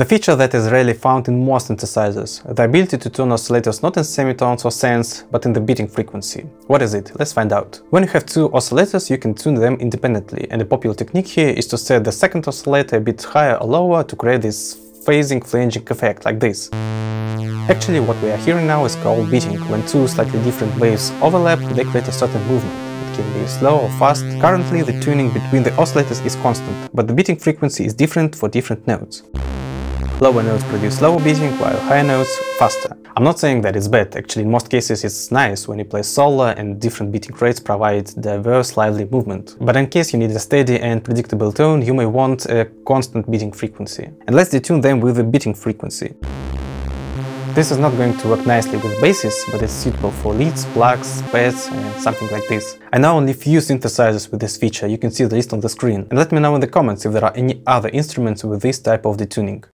The feature that is rarely found in most synthesizers, the ability to tune oscillators not in semitones or cents, but in the beating frequency. What is it? Let's find out. When you have two oscillators, you can tune them independently, and the popular technique here is to set the second oscillator a bit higher or lower to create this phasing flanging effect, like this. Actually, what we are hearing now is called beating. When two slightly different waves overlap, they create a certain movement. It can be slow or fast. Currently, the tuning between the oscillators is constant, but the beating frequency is different for different notes. Lower notes produce slower beating, while higher notes faster. I'm not saying that it's bad, actually in most cases it's nice when you play solo and different beating rates provide diverse lively movement. But in case you need a steady and predictable tone, you may want a constant beating frequency. And let's detune them with the beating frequency. This is not going to work nicely with basses, but it's suitable for leads, plugs, pads and something like this. I know only few synthesizers with this feature, you can see the list on the screen. And let me know in the comments if there are any other instruments with this type of detuning.